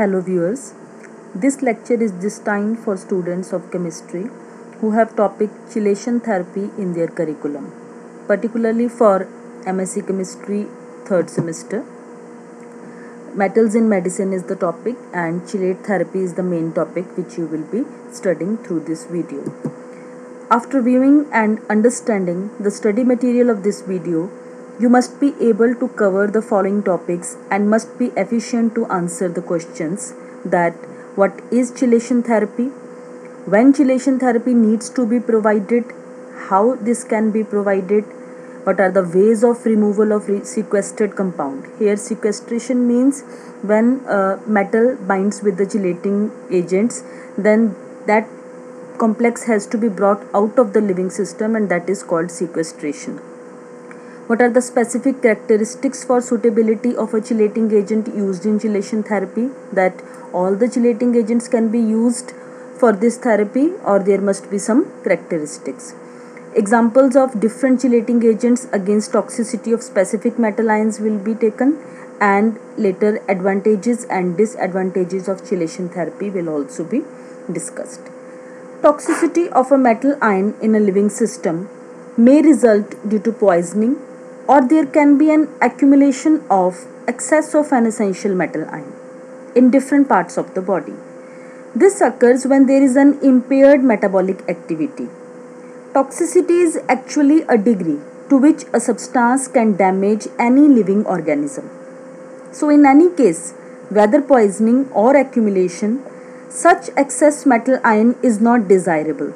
Hello viewers. This lecture is destined for students of chemistry who have topic chelation therapy in their curriculum, particularly for MSc chemistry third semester. Metals in medicine is the topic and chelate therapy is the main topic which you will be studying through this video. After viewing and understanding the study material of this video, you must be able to cover the following topics and must be efficient to answer the questions that what is chelation therapy, when chelation therapy needs to be provided, how this can be provided, what are the ways of removal of sequestered compound. Here sequestration means when uh, metal binds with the chelating agents then that complex has to be brought out of the living system and that is called sequestration. What are the specific characteristics for suitability of a chelating agent used in chelation therapy? That all the chelating agents can be used for this therapy or there must be some characteristics. Examples of different chelating agents against toxicity of specific metal ions will be taken and later advantages and disadvantages of chelation therapy will also be discussed. Toxicity of a metal ion in a living system may result due to poisoning, or there can be an accumulation of excess of an essential metal ion in different parts of the body. This occurs when there is an impaired metabolic activity. Toxicity is actually a degree to which a substance can damage any living organism. So, in any case, whether poisoning or accumulation, such excess metal ion is not desirable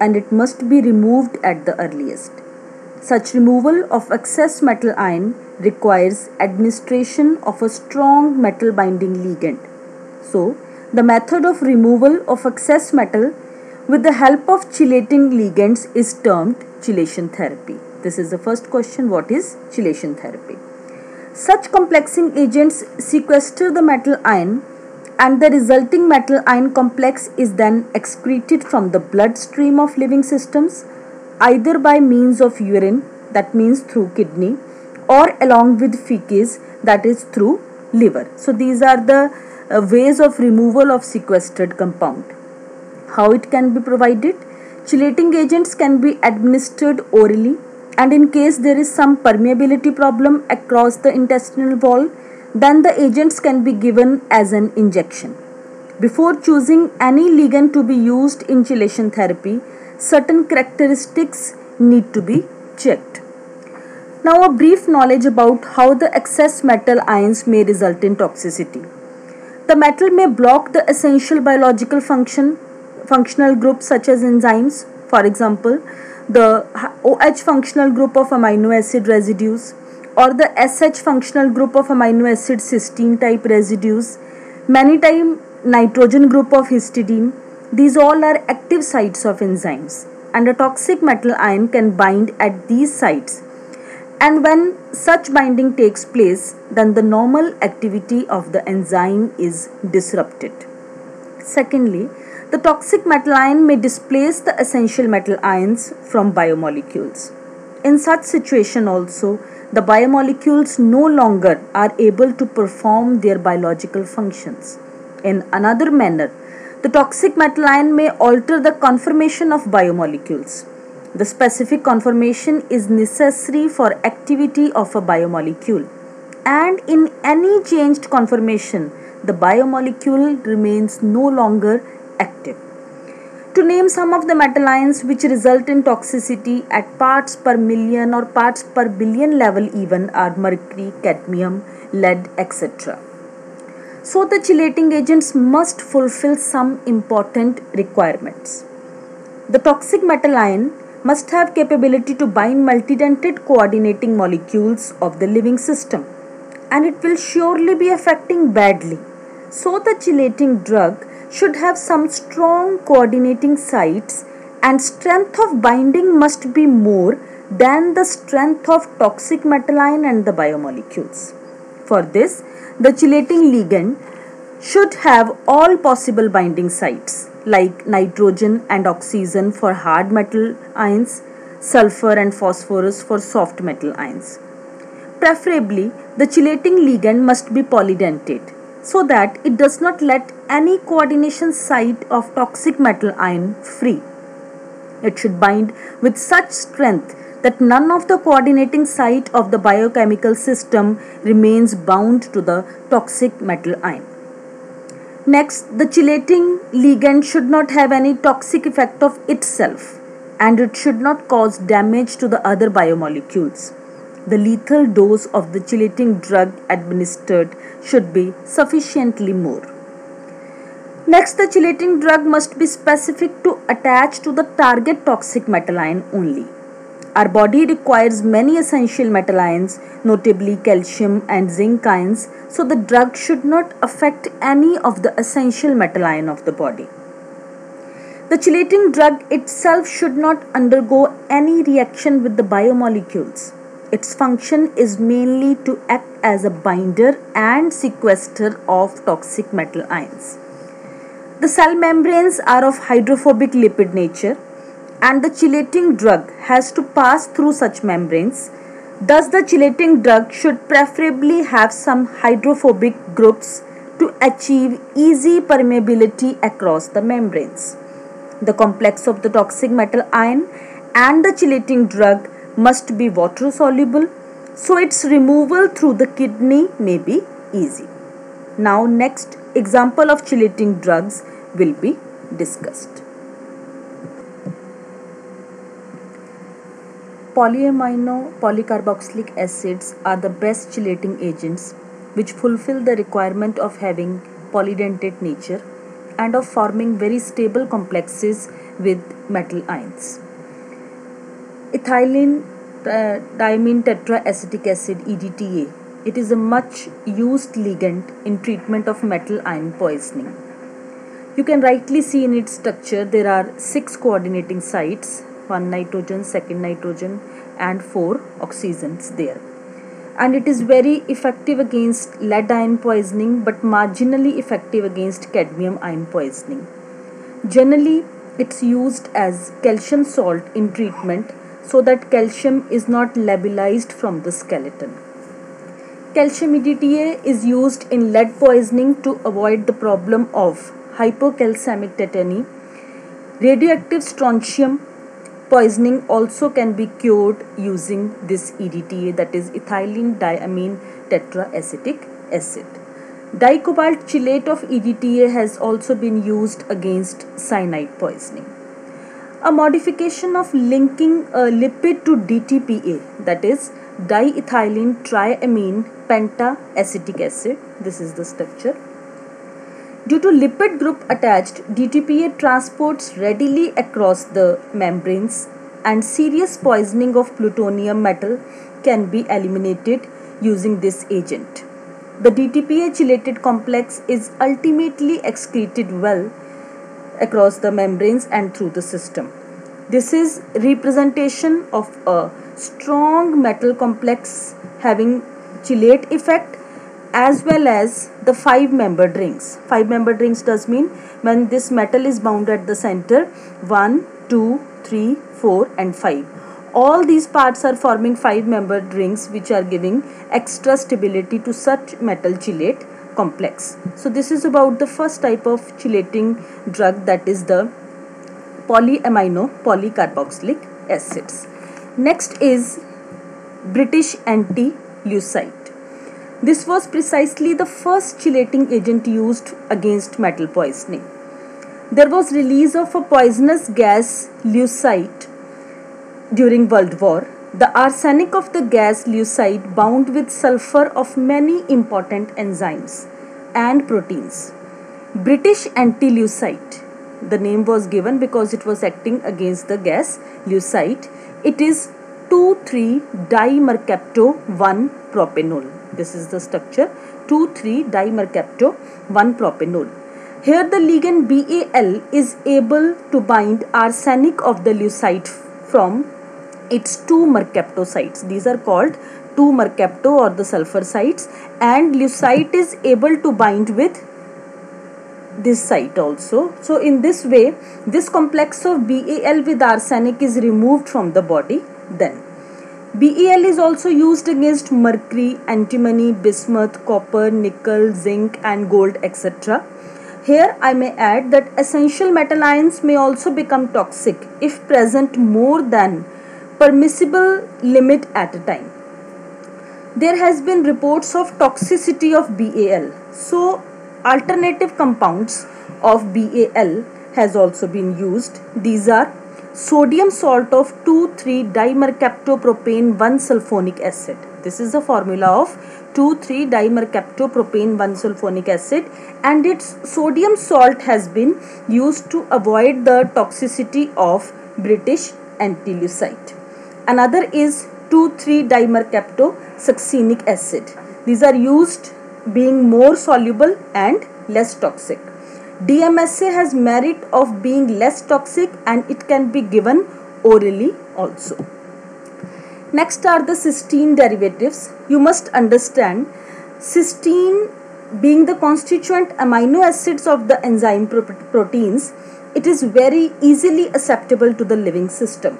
and it must be removed at the earliest. Such removal of excess metal ion requires administration of a strong metal binding ligand. So, the method of removal of excess metal with the help of chelating ligands is termed chelation therapy. This is the first question what is chelation therapy? Such complexing agents sequester the metal ion and the resulting metal ion complex is then excreted from the bloodstream of living systems either by means of urine that means through kidney or along with feces that is through liver. So these are the uh, ways of removal of sequestered compound. How it can be provided? Chelating agents can be administered orally and in case there is some permeability problem across the intestinal wall then the agents can be given as an injection. Before choosing any ligand to be used in chelation therapy certain characteristics need to be checked. Now a brief knowledge about how the excess metal ions may result in toxicity. The metal may block the essential biological function functional groups such as enzymes for example the OH functional group of amino acid residues or the SH functional group of amino acid cysteine type residues many time nitrogen group of histidine these all are active sites of enzymes and a toxic metal ion can bind at these sites. And when such binding takes place, then the normal activity of the enzyme is disrupted. Secondly, the toxic metal ion may displace the essential metal ions from biomolecules. In such situation also, the biomolecules no longer are able to perform their biological functions. In another manner, the toxic metal ion may alter the conformation of biomolecules. The specific conformation is necessary for activity of a biomolecule and in any changed conformation the biomolecule remains no longer active. To name some of the metal ions which result in toxicity at parts per million or parts per billion level even are mercury, cadmium, lead etc. So the chelating agents must fulfill some important requirements. The toxic metal ion must have capability to bind multidentate coordinating molecules of the living system and it will surely be affecting badly. So the chelating drug should have some strong coordinating sites and strength of binding must be more than the strength of toxic metal ion and the biomolecules. For this, the chelating ligand should have all possible binding sites like nitrogen and oxygen for hard metal ions, sulfur and phosphorus for soft metal ions. Preferably, the chelating ligand must be polydentate so that it does not let any coordination site of toxic metal ion free. It should bind with such strength that none of the coordinating site of the biochemical system remains bound to the toxic metal ion. Next, the chelating ligand should not have any toxic effect of itself and it should not cause damage to the other biomolecules. The lethal dose of the chelating drug administered should be sufficiently more. Next, the chelating drug must be specific to attach to the target toxic metal ion only. Our body requires many essential metal ions, notably calcium and zinc ions, so the drug should not affect any of the essential metal ion of the body. The chelating drug itself should not undergo any reaction with the biomolecules. Its function is mainly to act as a binder and sequester of toxic metal ions. The cell membranes are of hydrophobic lipid nature and the chelating drug has to pass through such membranes. Thus, the chelating drug should preferably have some hydrophobic groups to achieve easy permeability across the membranes. The complex of the toxic metal ion and the chelating drug must be water soluble, so its removal through the kidney may be easy. Now, next example of chelating drugs will be discussed. Polyamino polycarboxylic acids are the best chelating agents which fulfill the requirement of having polydentate nature and of forming very stable complexes with metal ions. Ethylene uh, diamine tetraacetic acid EDTA. It is a much used ligand in treatment of metal ion poisoning. You can rightly see in its structure there are six coordinating sites one nitrogen, second nitrogen, and four oxygens there. And it is very effective against lead ion poisoning but marginally effective against cadmium ion poisoning. Generally, it's used as calcium salt in treatment so that calcium is not labilized from the skeleton. Calcium EDTA is used in lead poisoning to avoid the problem of hypocalcemic tetany. Radioactive strontium poisoning also can be cured using this EDTA that is ethylene diamine tetraacetic acid. Dicobalt chelate of EDTA has also been used against cyanide poisoning. A modification of linking a lipid to DTPA that is diethylene triamine pentaacetic acid this is the structure Due to lipid group attached, DTPA transports readily across the membranes and serious poisoning of plutonium metal can be eliminated using this agent. The DTPA chelated complex is ultimately excreted well across the membranes and through the system. This is representation of a strong metal complex having chelate effect as well as the five membered rings. Five membered rings does mean when this metal is bound at the center 1, 2, 3, 4 and 5. All these parts are forming five membered rings which are giving extra stability to such metal chelate complex. So this is about the first type of chelating drug that is the polyamino polycarboxylic acids. Next is British anti-Lewisite. This was precisely the first chelating agent used against metal poisoning. There was release of a poisonous gas Lewisite during World War. The arsenic of the gas Lewisite bound with sulfur of many important enzymes and proteins. British anti-Lewisite. The name was given because it was acting against the gas Lewisite. It is 2,3-dimercapto-1-propanol. This is the structure two, 2,3-dimercapto-1-propanol. Here the ligand BAL is able to bind arsenic of the Lewisite from its two mercapto sites. These are called two mercapto or the sulfur sites and Lewisite is able to bind with this site also. So in this way this complex of BAL with arsenic is removed from the body then. BAL is also used against mercury, antimony, bismuth, copper, nickel, zinc and gold etc. Here I may add that essential metal ions may also become toxic if present more than permissible limit at a time. There has been reports of toxicity of BAL. So alternative compounds of BAL has also been used. These are sodium salt of 2,3-dimercaptopropane 1-sulfonic acid. This is the formula of 2,3-dimercaptopropane 1-sulfonic acid and its sodium salt has been used to avoid the toxicity of British antilewisite. Another is 2,3-dimercaptosuccinic acid. These are used being more soluble and less toxic. DMSA has merit of being less toxic and it can be given orally also. Next are the cysteine derivatives. You must understand cysteine being the constituent amino acids of the enzyme proteins, it is very easily acceptable to the living system.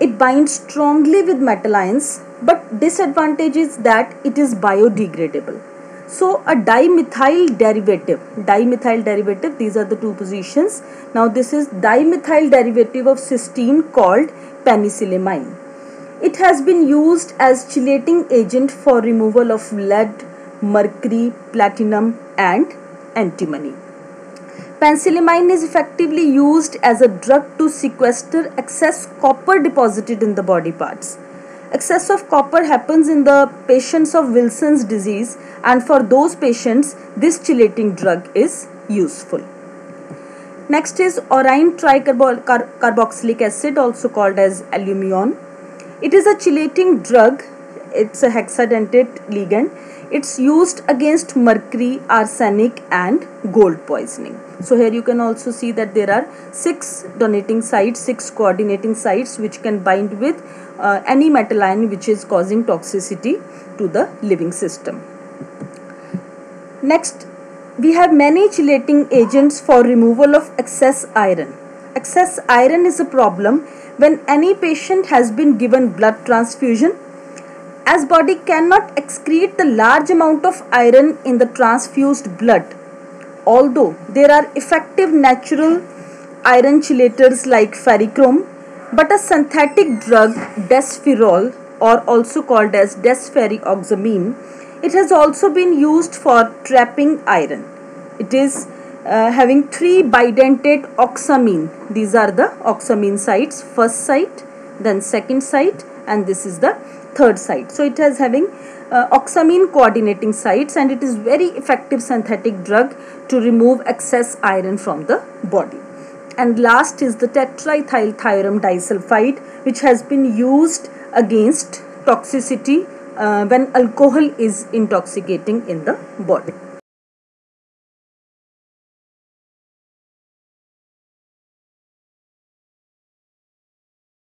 It binds strongly with metal ions but disadvantage is that it is biodegradable. So a dimethyl derivative, dimethyl derivative, these are the two positions. Now this is dimethyl derivative of cysteine called penicillamine. It has been used as chelating agent for removal of lead, mercury, platinum and antimony. Penicillamine is effectively used as a drug to sequester excess copper deposited in the body parts. Excess of copper happens in the patients of Wilson's disease and for those patients this chelating drug is useful. Next is aurine tricarboxylic acid also called as aluminon. It is a chelating drug. It's a hexadentate ligand. It's used against mercury, arsenic and gold poisoning. So here you can also see that there are six donating sites, six coordinating sites which can bind with uh, any metal ion which is causing toxicity to the living system. Next, we have many chelating agents for removal of excess iron. Excess iron is a problem when any patient has been given blood transfusion as body cannot excrete the large amount of iron in the transfused blood. Although there are effective natural iron chelators like ferrichrome but a synthetic drug, Desferal, or also called as desferrioxamine, it has also been used for trapping iron. It is uh, having three bidentate oxamine. These are the oxamine sites. First site, then second site, and this is the third site. So it has having uh, oxamine coordinating sites and it is very effective synthetic drug to remove excess iron from the body and last is the tetraethylthiuram disulfide which has been used against toxicity uh, when alcohol is intoxicating in the body.